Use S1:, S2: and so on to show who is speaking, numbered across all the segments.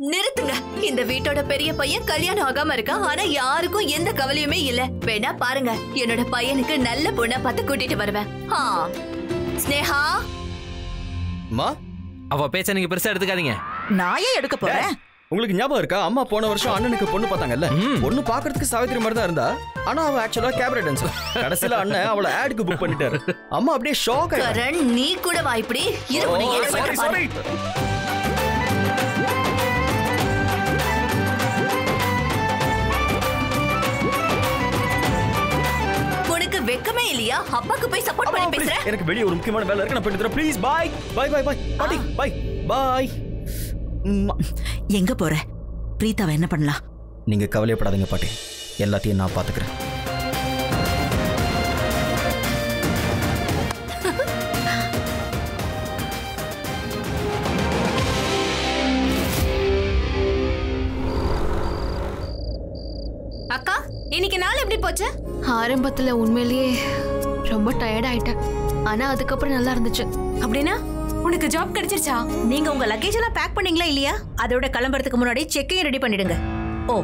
S1: நிறுத்துங்க. இந்த வீட்டோட பெரிய பையன் கல்யாணம் ஆகாம இருக்கான். ஆனா யாருக்கும் எந்த கவலையுமே இல்ல. வேணா பாருங்க. என்னோட பையனுக்கு நல்ல பொண்ணா பார்த்து கூட்டிட்டு வருவேன். ஆ. ஸ்னேகா?
S2: அம்மா
S3: அவ பேச்ச நீங்க பெருசா எடுத்துக்காதீங்க.
S4: நான் ஏன் எடுக்க போறேன்?
S2: உங்களுக்கு ஞாபகம் இருக்கா? அம்மா போன வருஷம் அண்ணனுக்கு பொண்ணு பார்த்தாங்கல்ல. பொண்ணு பாக்குறதுக்கு சாவித்திரி மாதிரி தான் இருந்தா? ஆனா அவ ஆக்சுவலா கேபரே டான்ஸ் கடைசியில அண்ணன் அவளை ஆடுக்கு புக் பண்ணிட்டாரு. அம்மா அப்படியே ஷாக்
S1: கரண் நீ கூட வா இப்படி. இரு உன்னை என்ன இல்லையா அப்பாக்கு போய் சப்போர்ட் பண்ணி பேசுற
S2: எனக்கு வெளிய ஒரு முக்கியமான வேலை இருக்கு. நான் போயிட்டு ப்ளீஸ் பாய் பாய் பாய் பாய் பாட்டி பாய் பாய்
S4: எங்க போற? பிரீதாவை என்ன பண்ணலாம்?
S2: நீங்க கவலையப்படாதீங்க பாட்டி. எல்லாத்தையும் நான் பாத்துக்கிறேன்.
S5: அக்கா இன்னைக்கு நாள் எப்படி போச்சு?
S6: ஆரம்பத்துல உண்மையிலேயே ரொம்ப டயர்ட் ஆயிட்டேன். ஆனா அதுக்கப்புறம் நல்லா இருந்துச்சு.
S5: அப்படின்னா உனக்கு ஜாப் கிடைச்சிருச்சா?
S7: நீங்க உங்க லக்கேஜ் எல்லாம் பேக் பண்ணீங்களா இல்லையா? அதோட கிளம்புறதுக்கு முன்னாடி செக்கையும் ரெடி பண்ணிடுங்க. ஓ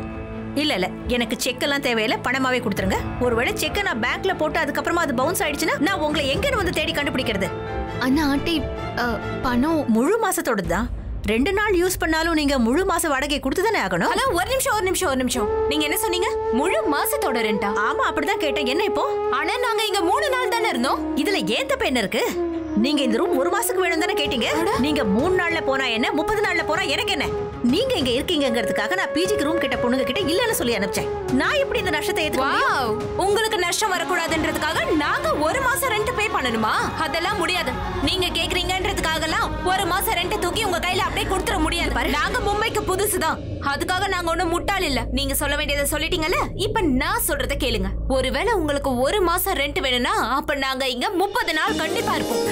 S7: இல்ல இல்ல. எனக்கு செக் எல்லாம் தேவையில்ல. பணமாவே கொடுத்துருங்க. ஒருவேளை செக்கை நான் பேங்க்ல போட்டு அதுக்கப்புறமா அது பவுன்ஸ் ஆயிடுச்சுன்னா நான் உங்களை எங்க வந்து தேடி கண்டுபிடிக்கிறது?
S6: அண்ணா ஆண்டி பணம்
S7: முழு மாசத்தோடது தான் ரெண்டு நாள் யூஸ் பண்ணாலும் நீங்க முழு மாச வாடகை கொடுத்து தானே ஆகணும்?
S5: ஹலோ ஒரு நிமிஷம் ஒரு நிமிஷம் ஒரு நிமிஷம். நீங்க என்ன சொன்னீங்க? முழு மாசத்தோட ரெண்டா
S7: ஆமா அப்படிதான் கேட்டேன். என்ன இப்போ?
S5: ஆனா நாங்க இங்க மூணு நாள் தானே இருந்தோம்.
S7: இதுல ஏன் தப்பு என்ன இருக்கு? நீங்க இந்த ரூம் ஒரு மாசத்துக்கு வேணும் தானே கேட்டீங்க? நீங்க மூணு நாள்ல போனா என்ன? முப்பது நாள்ல போனா எனக்கு என்ன? நீங்க இங்க இருக்கீங்கங்கிறதுக்காக நான் பிஜிக்கு ரூம் கிட்ட பொண்ணுங்க கிட்ட இல்லன்னு சொல்லி அனுப்பிச்சேன். நான் எப்படி இந்த நஷ்டத்தை ஏத்துக்க
S5: உங்களுக்கு நஷ்டம் வரக்கூடாதுன்றதுக்காக நாங்க ஒரு மாசம் ரெண்ட் பே பண்ணணுமா? அதெல்லாம் முடியாது. நீங்க கேக்குறீங்கன்றதுக்காகலாம் ஒரு மாசம் ரெண்ட் தூக்கி கையில அப்படியே கொடுத்துட முடியாது நாங்க மும்பைக்கு புதுசுதான். அதுக்காக நாங்க ஒண்ணும் முட்டாள் இல்ல. நீங்க சொல்ல வேண்டியதை சொல்லிட்டீங்கல்ல? இப்ப நான் சொல்றத கேளுங்க. ஒருவேளை உங்களுக்கு ஒரு மாசம் ரெண்ட் வேணும்னா அப்ப நாங்க இங்க முப்பது நாள் கண்டிப்பா இருப்போம்.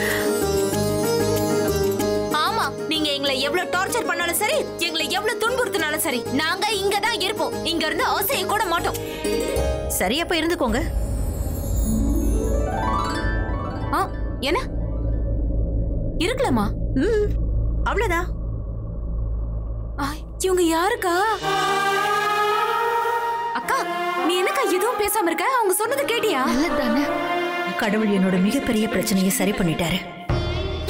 S5: ஆமா நீங்க எங்களை எவ்வளவு டார்ச்சர் பண்ணாலும் சரி எங்களை எவ்வளவு துன்புறுத்தினாலும் சரி நாங்க இங்க தான் இருப்போம். இங்க இருந்து அவசியம் கூட மாட்டோம்.
S7: சரி அப்ப இருந்துக்கோங்க.
S5: ஆ, என்ன? இருக்கலாமா?
S7: ம். அவ்வளவுதான்.
S5: இவங்க யாருக்கா? அக்கா நீ என்னக்கா எதுவும் பேசாம இருக்க? அவங்க சொன்னது கேட்டியா?
S6: நல்லது தானே
S7: கடவுள் என்னோட மிகப்பெரிய பிரச்சனையை சரி பண்ணிட்டாரு.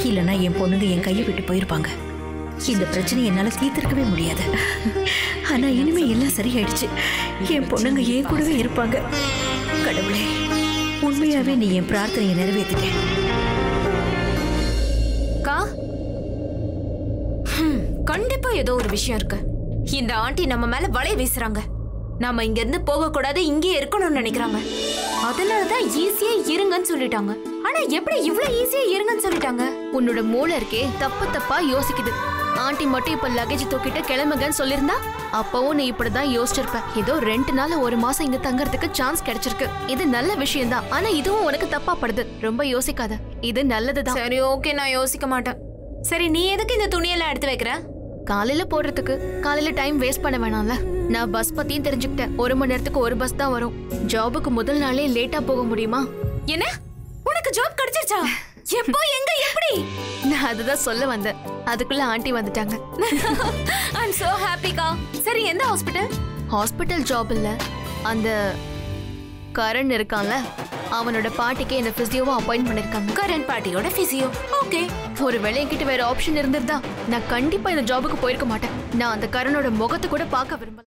S7: இல்லைன்னா என் பொண்ணுங்க என் கையை விட்டு போயிருப்பாங்க. இந்த பிரச்சனையை என்னால தீர்த்திருக்கவே முடியாது. ஆனா இனிமே எல்லாம் சரியாயிடுச்சு. என் பொண்ணுங்க என் கூடவே இருப்பாங்க. கடவுளே உண்மையாவே நீ என் பிரார்த்தனையை நிறைவேற்றிட்ட
S5: அக்கா ஹம், கண்டிப்பா ஏதோ ஒரு விஷயம் இருக்கு. இந்த ஆண்டி நம்ம மேல வலைய வீசுறாங்க. நாம இங்க இருந்து போக கூடாது இங்கேயே இருக்கணும்னு நினைக்கிறாங்க. அதனாலதான் ஈஸியா இருங்கன்னு சொல்லிட்டாங்க. ஆனா எப்படி இவ்வளவு ஈஸியா இருங்கன்னு சொல்லிட்டாங்க?
S6: உன்னோட மூளை இருக்கே தப்பு தப்பா யோசிக்குது. ஆண்டி மட்டும் இப்ப லக்கேஜ் தூக்கிட்டு கிளம்புங்கன்னு சொல்லிருந்தா அப்பவும் நீ இப்படிதான் யோசிச்சிருப்ப. ஏதோ ரெண்டு நாள் ஒரு மாசம் இங்க தங்கறதுக்கு சான்ஸ் கிடைச்சிருக்கு. இது நல்ல விஷயம் தான் ஆனா இதுவும் உனக்கு தப்பா படுது ரொம்ப யோசிக்காத. இது நல்லதுதான்.
S5: சரி ஓகே நான் யோசிக்க மாட்டேன். சரி நீ எதுக்கு இந்த துணியெல்லாம் எடுத்து வைக்கிற?
S6: காலையில போடுறதுக்கு காலையில டைம் வேஸ்ட் பண்ண வேணாம்ல. நான் பஸ் பத்தியும் தெரிஞ்சுக்கிட்டேன். ஒரு மணி நேரத்துக்கு ஒரு பஸ் தான் வரும். ஜாபுக்கு முதல் நாளே லேட்டா போக முடியுமா?
S5: என்ன? உனக்கு ஜாப் கிடைச்சிருச்சா? எப்போ எங்க எப்படி?
S6: நான் அதுதான் சொல்ல வந்தேன். அதுக்குள்ள ஆண்டி வந்துட்டாங்க.
S5: ஐ அம் சோ ஹாப்பிக்கா சரி எந்த ஹாஸ்பிட்டல்
S6: ஹாஸ்பிட்டல் ஜாப் இல்ல. அந்த கரண் இருக்கான்ல. அவனோட பாட்டிக்கு என்ன பிசியோவா அப்பாயிண்ட் பண்ணிருக்காங்க.
S5: கரண்ட் பார்ட்டியோட பிசியோ ஓகே
S6: ஒருவேளை என்கிட்ட வேற ஆப்ஷன் இருந்திருந்தா நான் கண்டிப்பா இந்த ஜாபுக்கு போயிருக்க மாட்டேன். நான் அந்த கரனோட முகத்தை கூட பார்க்க விரும்பல.